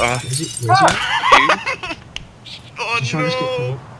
没事，没事。你什么意思？